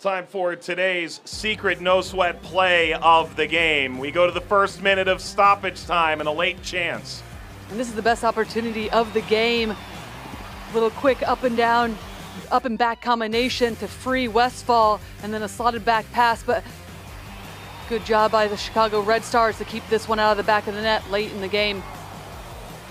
Time for today's secret no sweat play of the game. We go to the first minute of stoppage time and a late chance. And this is the best opportunity of the game. A Little quick up and down, up and back combination to free Westfall, and then a slotted back pass. But good job by the Chicago Red Stars to keep this one out of the back of the net late in the game.